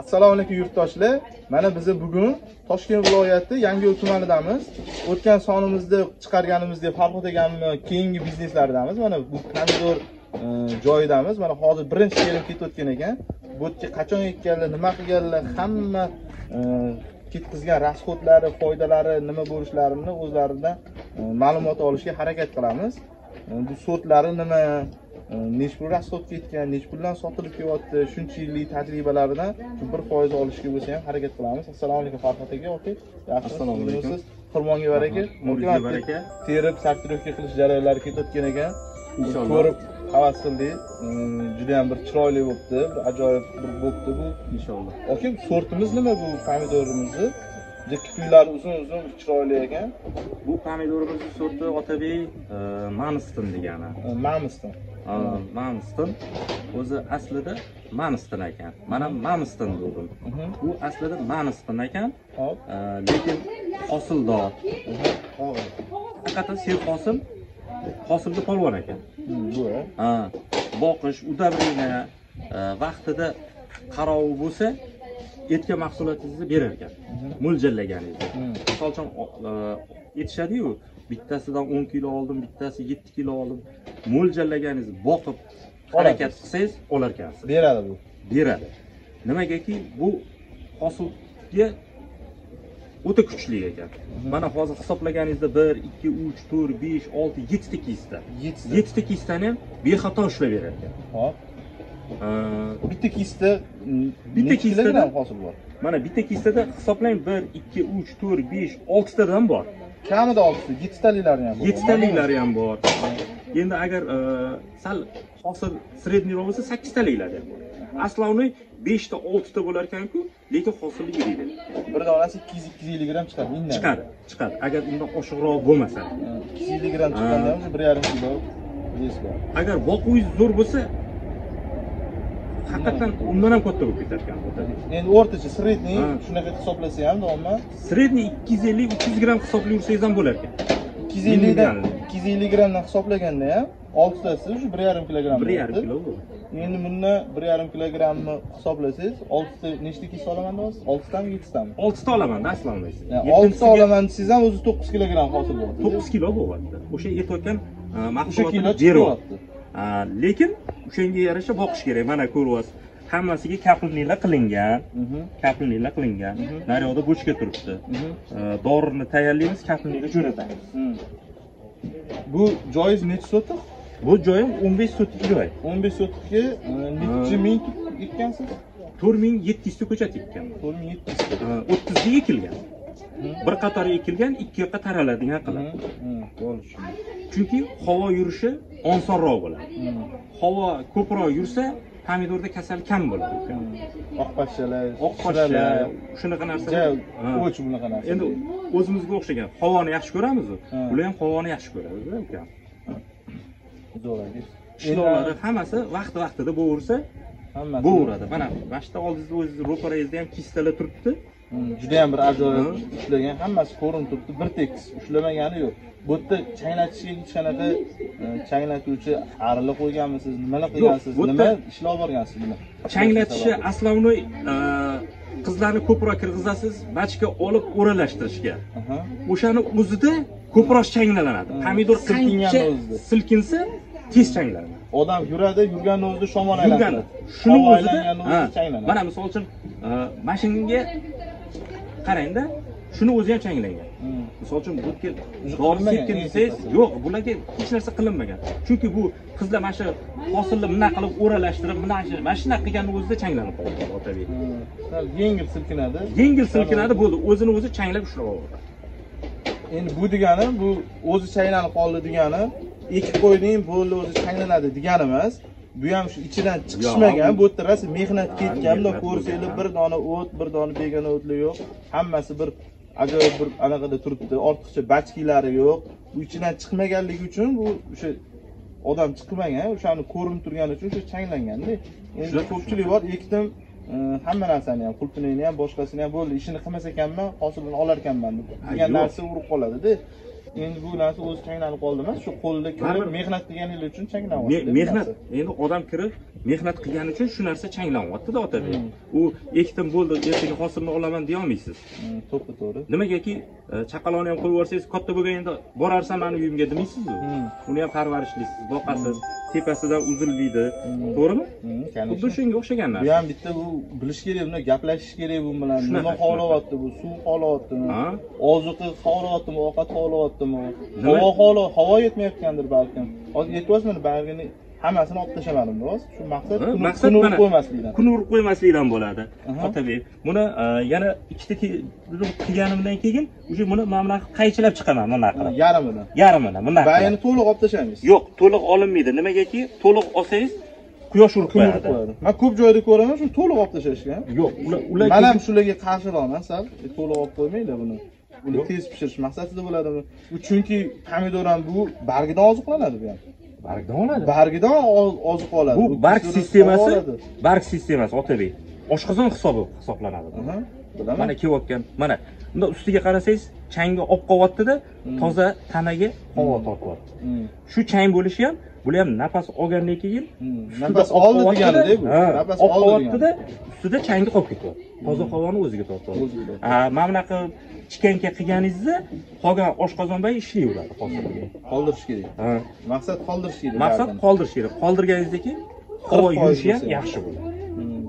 assalomu alaykum yurtdoshlar. Mana biz bugun toshkent viloyati yangiyo'l tumanidamiz. O'tgan sonimizda chiqarganimizdek farhod akamni keyingi bizneslaridamiz mana bu pomidor e, joyidamiz. Mana hozir birinchi kelib ketayotgan ekan. Bu yerga qachon ekkanlar nima qilganlar hamma e, ketkazgan расходlari foydalari nima bo'lishlarini o'zlaridan e, ma'lumot olishga harakat qilamiz. Bu sortlari nima e, nechi pul расход ketgan nechi puldan sotilib kelyapti shuncha yillik tajribalaridan shu bir foiz olishga bo'lsa ham harakat qilamiz. Assalomu alaykum farhod aka aka yaxshimisiz Assalomu alaykum. xirmonga baraka Umringizga baraka. terib sortirovka qilish jarayonlari ketayotgan ekan. Inshaalloh. ko'rib havas qildik. Juda ham bir chiroyli bo'libdi bir ajoyib bir bo'libdi bu. Inshaalloh aka sortimiz nima bu pomidorimizni? Kutuklari uzun uzun chiroyli ekan. Bu pomidorimizni sorti otabek e, maniston degani. Mamiston Maniston o'zi aslida maniston ekan. Mana maniston dedim Mhm. bu aslida maniston ekan. Hop. Lekin hosildor haqiqatdan serhosil hosilga polvon ekan. Hmm? Ha, boqish udobрение vaqtida qarovi bo'lsa etgan mahsulotingizni berar ekan. Mo'ljallaganingizda Hmm. misol uchun aytishadiyu bittasidan o'n kilo oldim bittasi yetti kilo oldim mo'ljallaganingizni boqib harakat qilsangiz olar ekansiz. Beradi bu. Beradi. Nimagaki bu hosilga o'ta kuchli ekan. Mana hozir hisoblaganingizda bir ikki uch to'rt besh olti yettita kista yettita. Kistani ham bexato ushlab berar ekan hop bitta kista Bitta kistada- hosil bor? mana bitta kistada hisoblang bir ikki uch to'rt besh oltitadan bor. Kamida oltita yettitaliklari ham bor. Yettitaliklari ham bor endi agar e, sal hosil средний bo'lsa sakkiztaliklari ham bor основной beshta oltita bo'lar ekanku lekin hosili yirik bir donasi ikki yuz ikki yuz ellik gramm chiqadi indan chiqadi chiqadi. Agar undan oshiqroq bo'lmasa. Ikki yuz ellik gramm chiqqanda bir yarim kilo agar boquvingiz zo'r bo'lsa haqiqatdan undan ham katta bo'lib ketar ekan endi o'rtacha средний shunaqa hisoblasa ham umuman средний ikki yuz ellik uch yuz gramm hisoblab yursangiz ham bo'lar ekan ikki yuz ellikdan ikki yuz ellik grammdan hisoblaganda ham oltitasi shu bir yarim kilogramm bir yarim kilo endi bundan bir yarim kilogrammni hisoblasangiz oltita nechta kisa olaman deyapsiz? Oltitami yettitami oltita olamanda aslan Yani oltita olaman desangiz ham o'zi to'qqiz kilogramm hosil bo'ladi. To'qqiz kilo bo'lyapti. O'sha aytayotgan e, mahsulotni beryapti A, lekin o'shanga yarasha boqish kerak. Mana ko'ryapsiz hammasiga kapilniklar qilingan. Mhm. kapilniklar qilingan. Naryoqda bochka turibdi. Mhm. Dorini tayyorlaymiz kapilnikka jo'natamiz. Bu joiz nechi sotiq bu joyim o'n besh sotik joy. o'n besh sotiqga e, nechi ming ekkansiz? To'rt ming yetti yuzta ko'chat ekkan. To'rt ming yetti yuzta o'ttizga ekilgan. Bir qator ekilgan ikki yoqqa taraladigan tushundim. chunki havo yurishi osonroq bo'ladi. Havo ko'proq yursa pomidorda kasal kam bo'ladi Hmm. oq pashshalar oq pashsha shunaqa Ha. o'ch bunaqa narsa. Endi o'zimizga o'xshagan. Havoni yaxshi ko'ramizu? Ular ham havoni yaxshi ko'radi uka. Zo'r aka qishloqlari hammasi vaqti vaqtida bo'laversa hammasi bo'laveradi mana mana shu yerda oldingizda o'zingizni ro'parangizda ham kistalar turibdi Juda ham bir ajoyib ushlagan hammasi ko'rinib turibdi. Bir tekis ushlamagani yo'q. Bu yerda changlatishga hech qanaqa e, changlatuvchi arila qo'yganmisiz nimalar qilgansiz nima ishlov borgansiz buni? Changlatishi основной e, qizlarni ko'proq kirgizasiz bachka olib o'ralashtirishga o'shani o'zida ko'proq changlanadi Ha, pomidor qancha silkinsa tez changlanadi. Odam yuradi yurganni o'zida shamol aylantiradi shuni o'zida changlanadi. mana misol uchun e, mashinaga qarangda shuni o'zi ham changlangan. Hmm. misol uchun bu dori eng desangiz yo'q bularga hech narsa qilinmagan. Chunki bu qizlar mana shu hosilni bunaqa qilib o'ralashtirib mana shu mana shunaqa qilganni o'zida changlanib qoladi otabek. Hmm. Sal yengil silkinadi. Yengil silkinadi bo'ldi. O'zini o'zi changlab ushlab oladi endi bu degani bu o'zi chaylanib qoldi degani ekib qo'yding bo'ldi o'zi changlanadi degani emas bu ham shu ichidan chiqishmagan bu- yerda rosa mehnat ketgan bundoq ko'rsanglar bir dona o't bir dona begona o'tlar yo'q. Hammasi bir ajoyib bir anaqada turibdi. Ortiqcha bachkilari yo'q. Bu ichidan chiqmaganligi uchun bu o'sha odam chiqmagan o'shani ko'rinib turgani uchun o'sha changlanganda endi ko'pchilik bor ekdim e, hamma narsani ham qulpinini ham boshqasini ham bo'ldi. Ishini qilmas ekanman hosilini olar ekanman degan yo'q. narsa urib qoladida endi bu narsa o'zi changlanib qoldi emas shu qo'lda kirib mehnat qilganingiz uchun changlanyapti mehnat endi odam kirib mehnat qilgani uchun shu narsa changlanyaptida otabek Hmm. u ekdim bo'ldi ertaga hosilni olaman deyolmaysiz. Hmm, to'ppa to'g'ri. Nimagaki e, chaqaloqni ham qo'yib yuborsangiz katta bo'lganda borarsan mani uyimga demaysiz Hmm. uni ham parvarishlaysiz boqasiz tepasidan uzilmaydi. Hmm. to'g'rimi? Hmm, xuddi shunga o'xshagan bu narsa ham bitta bu bilish kerak buni gaplashish kerak bu bilan. Nima xohlayapti bu? Suv xohlayaptimi ozuqa xohlayaptimi ovqat xohlayaptimi havo havo yetmayotgandir balkim. Hozir yetyapmidi bargini hammasini olib tashlamadim rost shu maqsad maqsad urib qo'ymaslikdan. kun urib qo'ymaslikdan bo'ladi. Otabek buni e, yana ikkita qilganimdan keyin уже buni mana bunaqa qaychilab chiqaman bunaqa. Qilib yarimidan yarmini bunaqa. Bayini to'liq olib tashlaymiz yo'q to'liq olinmaydi. Nimagaki to'liq olsangiz quyosh urib qo'yadi. man ko'p joyda ko'raman shu to'liq olib tashlashgan yo'q ular man ham shularga qarshiroqman sal. E, to'liq olib qo'ymaydi buni. Uni tez pishirish maqsadida bo'ladimi chunki pomidor ham bu bargidan oziqlanadi bu ham bargdan oladi. Bargidan oziq oladi. Bu barg sistemasi barg sistemasi otabek oshqozon hisobi hisoblanadi. Bilaman. Mana kelayotgan mana bunda ustiga qarasangiz changga olib qo'yyaptida Hmm. toza tanaga havo tortyapti Hmm, shu chang bo'lishi ham bular ham nafas olgandan keyin hmm. nafas oldi deganida bu nafas olib degani ustida changi qolib ketyapti toza havoni o'ziga tortyapti O'ziga. Ha, mana bunaqa chickanka qilganingizda qolgan oshqozonda ishlayveradi qoldirish kerak. Maqsad qoldirish kerak maqsad qoldirish kerak. Qoldirganingizdagi keyin havo 40% yurishi ham yaxshi bo'ladi. Hmm,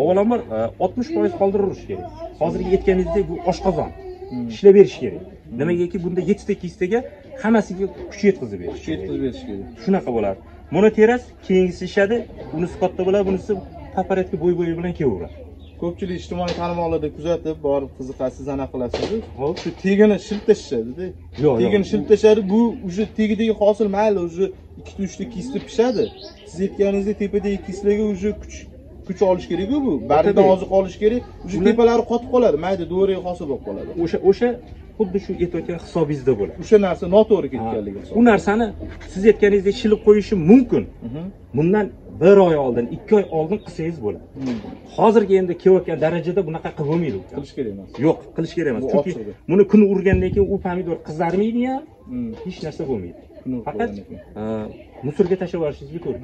avvalambor e, oltmish foiz qoldirish kerak. Hozirgi aytganingizdek bu oshqozon Hmm. ishlab berish kerak nimagaki bunda yettita ikkitaga hammasiga kuch yetkazib berish kuch yetkazib berish kerak. Shunaqa bo'ladi. Buni teras keyingisi ishadi unisi katta bo'ladi bunisi paparetka bo'y bo'yi bilan kelaveradi. Ko'pchilik ijtimoiy tarmoqlarda kuzatib borib qiziqasiz anaqa qilasiz Hop. shu tegini shiltashishadida. Yo'q, tegini yo'q. shiltashadi bu уже tegidagi hosil mayli уже ikkita uchta kisda pishadi. Siz aytganingizdek tepadagi kislarga уже kuch kuch olish kerak-ku bu. Baridan oziq olish kerak уже tepalari qotib qoladi mayda do'raga hosil bo'lib qoladi. o'sha o'sha xuddi shu aytayotgan hisobingizda bo'ladi. O'sha narsa noto'g'ri ketganligi u narsani siz aytganingizdek shilib qo'yishi mumkin. Mhm. bundan bir oy oldin ikki oy oldin qilsangiz bo'ladi. Hmm. hozirgi endi kelayotgan darajada bunaqa qilib bo'lmaydi qilish kerak emas. Yo'q qilish kerak emas. Chunki buni kun urgandan keyin u pomidor qizarmaydi ham hech narsa bo'lmaydi. Faqat e, musorga tashlab yuborishingizga to'g'ri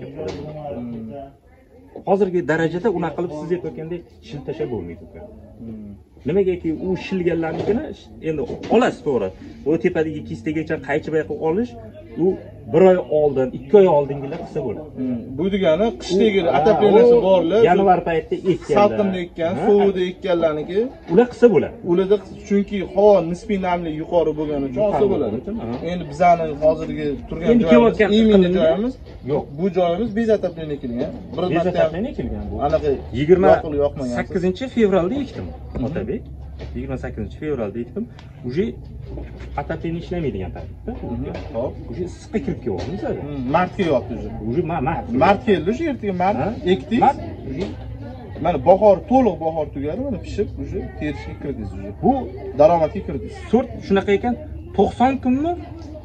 Hmm. Hozirgi darajada unaqa qilib siz aytayotgandek shil tashlab bo'lmaydi uka. Nimagaki u shilganlarnikini endi olasiz to'g'ri. U tepadagi kistagacha qaychi qilib olish u bir oy oldin ikki oy oldingilar qilsa bo'ladi Hmm. bu degani qishdagi u borlar yanvar paytida ekkanlar. salqinda ekkan Ha, sovug'da ekkanlarniki. Ular qilsa bo'ladi. Ularda chunki havo nisbiy namlik yuqori bo'lgani uchun olsa bo'ladi. endi bizani hozirgi turgan Endi joyimiz kelayotgan именно iqlimda- joyimiz yo'q. bu joyimiz bez отопление qilgan bir marta kelgan bu. anaqa yigirma sakkizinchi fevralda ekdim. Otabek yigirma sakkizinchi fevralda ekdim уже отопление ishlamaydigan tartibda hop уже issiqqa kirib kelyapmiz hali mart kelyapti уже. Уже ma mart mart keldi уже ertaga mart уже. Mana bahor to'liq bahor tugadi mana pishib уже terishga kirdingiz уже. Bu daromadga kirdingiz sort shunaqa ekan to'qson kunmi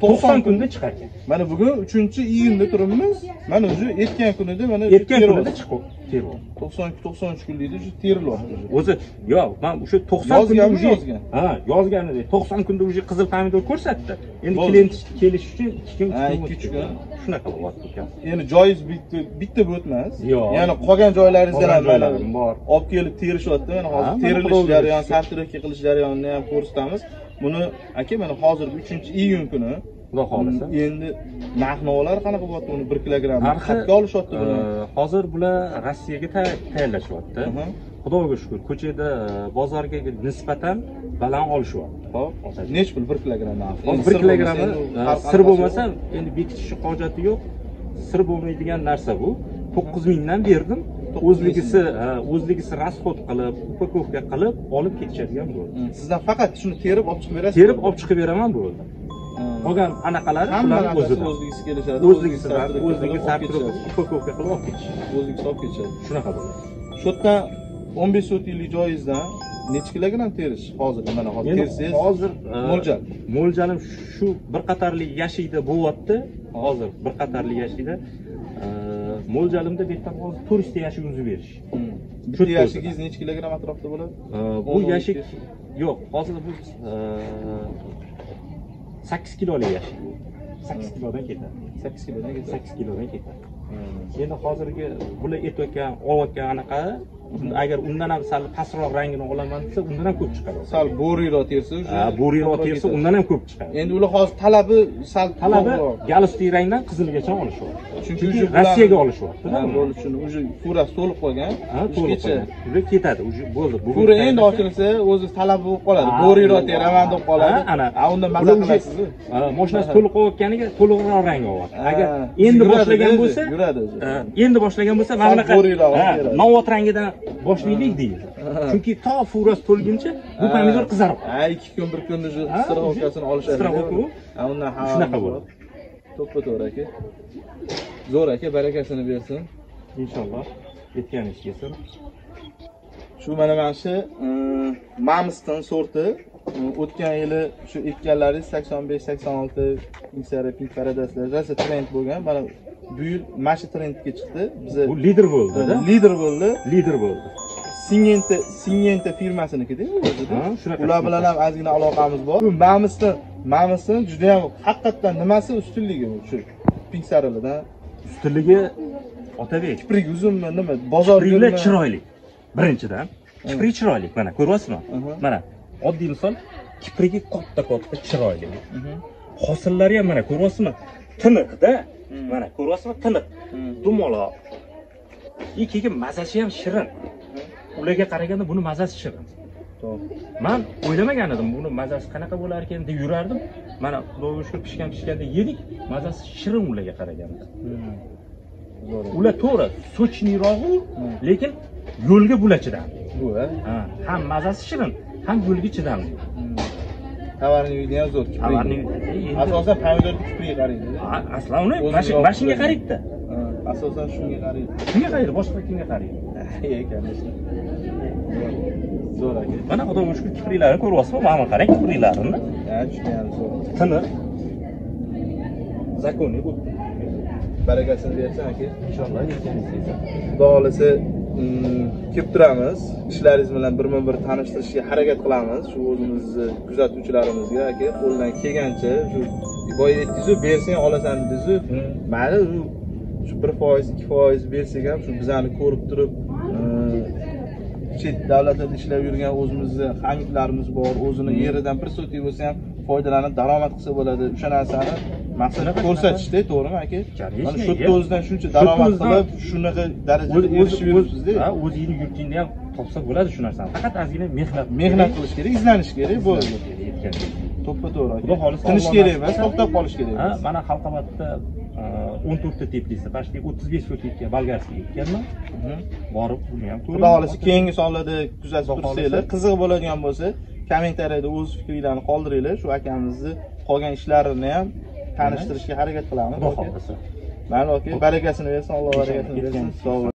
90 to'qson kun. kunda chiqar ekan mana bugun uchinchi iyunda turibmiz mana уже etgan kunida mana ertgan kunida chiqib terib to'qson ikki to'qson uch kunlikda уже terilyapti уже o'zi yo'q man o'sha to'qson kunda yozgan? ha yozganida to'qson kunda уже qizil pomidor ko'rsatdi. Endi klient kelish uchun ikki kun ikki, uch kun. shunaqa bo'lyapti ekan endi joyiz bitta bitta bu o'tmas. Yo'q. ya'ni qolgan joylaringizdan ham bor. olib kelib terishyapti. Mana hozir terilish jarayoni bilsin. sortirovka qilish jarayonini ham ko'rsatamiz. Buni aka mana hozirgi uchinchi iyun kuni xudo xohlasa. Endi narx navolar qanaqa bo'lyapti uni bir kilogramm? Narxi qatga olishyapti buni. e, hozir bular rossiyaga tayyor- tayyorlashyapti xudoga shukur ko'chada e, bozorga nisbatan baland olishyapti. Hop nechi pul? Bir kilogramm narxi bir sir kilogrammi bo'lmasa, endi e, farq sir bo'lmasa endi bekitishni hojati yo'q. Sir bo'lmaydigan narsa bu. To'qqiz mingdan berdim. O'zligisi e, o'zligisi расход qilib upakovka qilib olib ketishadigan bo'ldi. Sizdan faqat shuni terib olib chiqib berasiz. Terib olib chiqib beraman bo'ldi qolgan anaqalari hamma ularni o'zida. o'zligisi kelishadi o'zligisi sartirib o'zligi sartirib upakovka qilib olib ketishadi o'zligisi olib ketishadi shunaqa bo'ladi. Shu yerdan o'n besh sotiylik joyingizdan necha kilogramm terish? Hozir mana hozir tersangiz? hozir e, mo'ljal. mo'ljalim shu bir qatorli yashikda bo'lyapti. Hozir bir qatorli yashikda e, mo'ljalimda bu yerda hozir to'rtta yashik uzib berish. Hmm. Bitta yashigingiz necha kilogramm atrofida bo'ladi? E, bu yashik yo'q hozir bu e, sakkiz kilolik yashik sakkiz kilodan ketadi. 8 kilodan ketadi. sakkiz kilodan ketadi endi hozirgi bular etayotgan olayotgan anaqa agar undan ham sal pastroq rangini olaman desa undan ham ko'p chiqadi Sal bo'riroq tersa bo'riroq tersa undan ham ko'p chiqadi Endi ular hozir talabi sal talabi galstuk rangdan qizilgacha olishyapti Chunki rossiyaga olishyapti Ha, bo'ldi shuni уже furasi to'lib qolgan. ha to'liq Ishgacha. ular ketadi уже bo'ldi Fura endi ochilsa o'zi talabi bo'lib qoladi. Bo'riroq teraman deb qoladi. Ana A unda maza уже, qilasiz. mashinasi to'liq olayotganiga to'liqroq rang olyapti agar endi boshlagan bo'lsa yuradi o'zi. endi boshlagan bo'lsa mana bunaqa novot rangidan boshlaylik deydi chunki to furasi to'lguncha bu pomidor qizarib qoladi. Ha, ikki kun bir kun shu Ha, strokovkasini olishadi. strokovka. Ha, undan. Shunaqa bo'ladi. To'ppa to'g'ri aka. Zo'r aka, barakasini bersin. inshaalloh yetgan ish kelsin Shu mana mana shu Mamston sorti o'tgan yili shu ekkanlaringiz 85 86 Pinsara Pink Paradislar rosa trend bo'lgan. Mana bu yil mana shu trendga chiqdi. Biza bu lider bo'ldida lider bo'ldi. lider bo'ldi Singenta Singenta firmasinikida shunaqa. Ular bilan ham ozgina aloqamiz bor. Bu Mamston Mamston juda ham haqiqatdan nimasi ustunligi shu Pinsaralardan. ustunligi otabek Kiprik uzunmi nima? Bozor kipriklar chiroyli birinchidan kiprik chiroyli mana ko'ryapsizmi mana oddiy misol kiprigi katta katta chiroyli. Mhm. hosillari ham mana ko'ryapsizmi? Tiniqda Hmm. mana ko'ryapsizmi? Tiniq. Hmm. dumaloq. И keyin mazasi ham shirin. Ularga qaraganda buni mazasi shirin. Man o'ylamagan edim buni mazasi qanaqa bo'lar ekan deb yurardim. Mana shukur pishgan pishganda yedik mazasi shirin ularga qaraganda. Ular to'g'ri sochniyrog'u lekin yo'lga bular Bu ha. Ha, ham mazasi shirin ham yo'lga chidamli Tovarning uyida ham zo'r uyida, Asosan pomidor kipriga qaraydi. Aslan uni mana shunga qaraydi-da. Asosan shunga qaraydi. kimga qaraydi boshqa kimga qaraydi. Zo'r aka. mana xudoga shukur kipriklarini ko'ryapsizmi mana qarang kipriklarini Ha, juda ham zo'r. tiniq zakonniy bo'libdi Barakasini bersin aka. inshaalloh Xudo xohlasa kelib turamiz. Ishlaringiz bilan birma-bir tanishtirishga harakat qilamiz. Shu o'zimizni kuzatuvchilarimizga aka qo'ldan kelgancha shu boya aytdingiz bersang olasan dedingiz. Mayli shu 1%, 2% bersak ham shu bizani ko'rib turib mm, chet davlatlarda ishlab yurgan o'zimizni hamyurtlarimiz bor. O'zini yeridan bir sotik bo'lsa ham foydalanib daromad qilsa bo'ladi. O'sha narsani maqsad Shunaqa, ko'rsatishda, to'g'rimi aka? Mana shu iya. o'zidan shuncha daromad qilib, shunaqa darajada o'z erishib yuribsizda. ha o'zingni yurtingda ham topsa bo'ladi shu narsani faqat ozgina mehnat Mehnat qilish kerak, izlanish kerak, bo'ldi. To'ppa to'g'ri. Xudo xohlasa Tinish kerak emas, to'xtab qolish kerak emas. mana halqabadda o'n to'rtta teplisa почти o'ttiz besh sotikka bolgarskiy ekkanman borib buni ham ko'ring. Xudo xohlasa keyingi sonlarda kuzatib tursanglar, qiziq bo'ladigan bo'lsa, kommentariyada o'z fikringlarni qoldiringlar. Shu akamizni qolgan ishlarini ham tanishtirishga harakat qilamiz. xudo xohlasa Mayli aka, barakasini bersin, Alloh barakasini bersin. Sog' bo'ling.